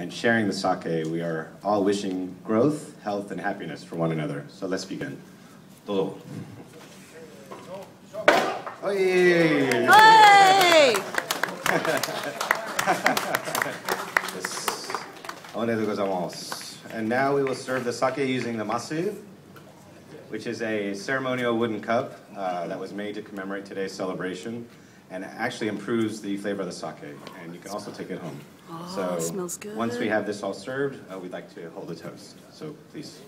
and sharing the sake, we are all wishing growth, health, and happiness for one another. So let's begin. Dodo. Hey! Hey! And now we will serve the sake using the masu, which is a ceremonial wooden cup uh, that was made to commemorate today's celebration and it actually improves the flavor of the sake. And you can also take it home. Oh, so it smells good. once we have this all served, uh, we'd like to hold a toast. So please.